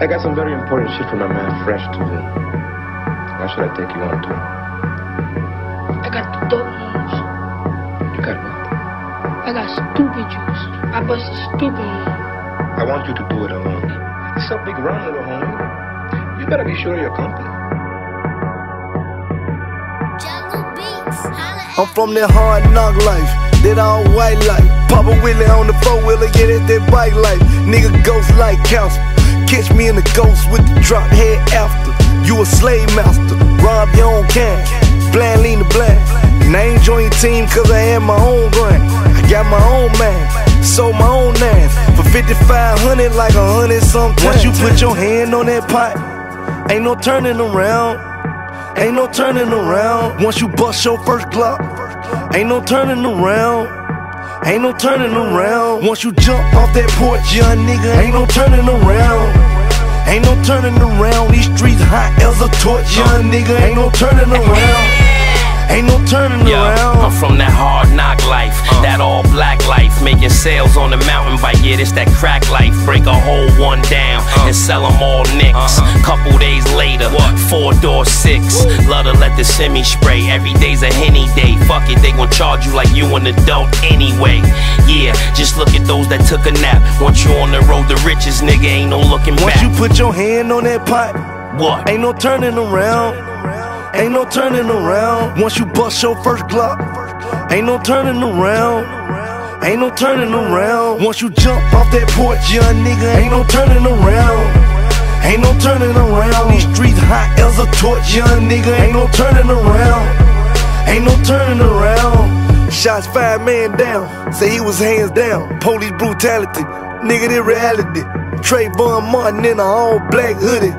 I got some very important shit from my man Fresh to do. Why should I take you on to? I got the dope moves. You got what? I got stupid juice. I bust a stupid move. I want you to do it alone. It's a big run, little homie. You better be sure of your company. I'm from that hard knock life, that all white life. Papa Willie on the four wheeler, yeah, that's that bike life. Nigga ghost like council. Catch me in the ghost with the drop head after. You a slave master, rob your own cash. Blind lean the black. And I ain't join your team cause I had my own grind. I got my own man, sold my own ass. For 5500 like a hundred something. Once you put your hand on that pot, ain't no turning around. Ain't no turning around. Once you bust your first Glock, ain't no turning around. Ain't no turning around. Once you jump off that porch, young nigga, ain't no turning around. Ain't no turning around. These streets hot as a torch, young nigga, ain't no turning around. Ain't no turning Yo, around. I'm from that hard knock life, sales on the mountain bike. Yeah, this that crack life. Break a whole one down uh. and sell them all nicks. Uh-huh. Couple days later, four door six. Love to let the semi spray. Every day's a henny day. Fuck it, they gon' charge you like you an adult anyway. Yeah, just look at those that took a nap. Once you on the road to riches, nigga, ain't no looking Once back. you put your hand on that pot, what? ain't no turning around. Ain't no turning around. Once you bust your first Glock, ain't no turning around. Ain't no turning around. Once you jump off that porch, young nigga, ain't no turning around. Ain't no turning around. These streets hot as a torch, young nigga, ain't no turning around. Ain't no turning around. Shots five man down, say he was hands down. Police brutality, nigga, this reality. Trayvon Martin in a all black hoodie.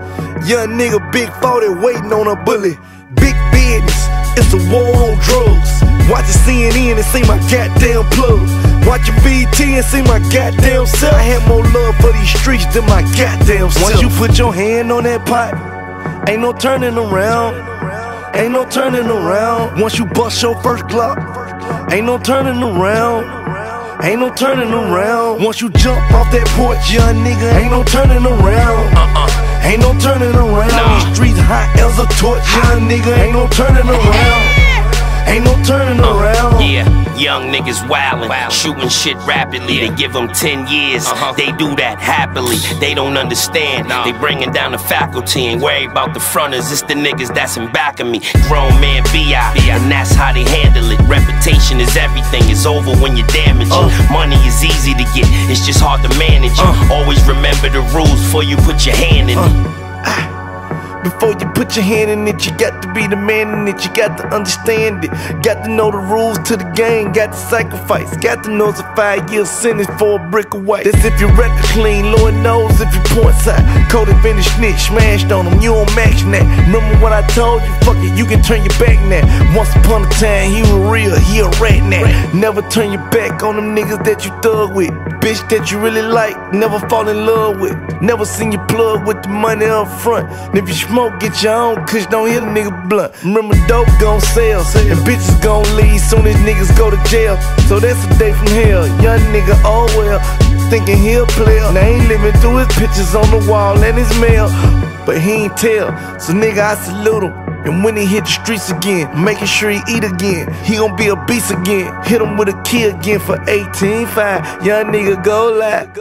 Young nigga, big 40 waiting on a bullet. Big business, it's a war on drugs. Watch Watching CNN and see my goddamn plug. Watching BT and see my goddamn self. I had more love for these streets than my goddamn self. Once you put your hand on that pot, ain't no turning around. Ain't no turning around. Once you bust your first Glock, ain't no turning around. Ain't no turning around. Once you jump off that porch, young nigga, ain't no turning around. Uh-uh. Ain't no turning around. Nah. These streets hot as a torch, young nigga, ain't no turning around. Ain't no turning uh, around. Yeah, young niggas wildin', shooting shit rapidly. They give them 10 years, they do that happily. They don't understand, they bringing down the faculty. Ain't worry about the fronters, it's the niggas that's in back of me. Grown man B.I., and that's how they handle it. Reputation is everything, it's over when you damage it. Money is easy to get, it's just hard to manage it. Always remember the rules before you put your hand in it. Ah. Before you put your hand in it, you got to be the man in it. You got to understand it. Got to know the rules to the game. Got to sacrifice. Got to know it's a five year sentence for a brick white. That's if your record clean. Lord knows if you point side. Coded finished snitch. Smashed on them. You don't match that. Remember what I told you? Fuck it. You can turn your back now. Once upon a time, he was real. He a rat now. Never turn your back on them niggas that you thug with. Bitch that you really like. Never fall in love with. Never seen you plug with the money up front. And if you smoke, get your own kush, don't hit a nigga blunt. Remember, dope gon' sell, and bitches gon' leave soon as niggas go to jail. So that's a day from hell. Young nigga, oh well, thinking he'll play. Now he living through his pictures on the wall and his mail, but he ain't tell. So nigga, I salute him. And when he hit the streets again, making sure he eat again, he gon' be a beast again. Hit him with a key again for 18.5. Young nigga, go live.